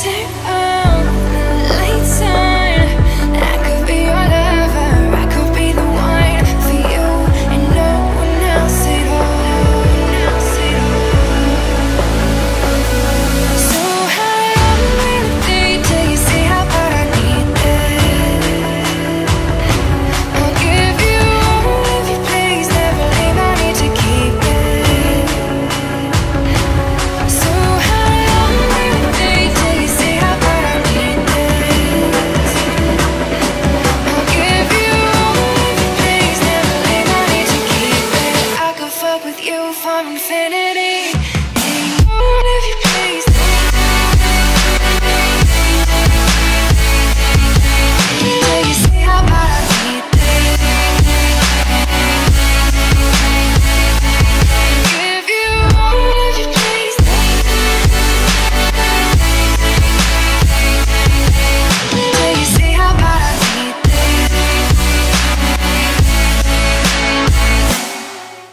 take you from infinity.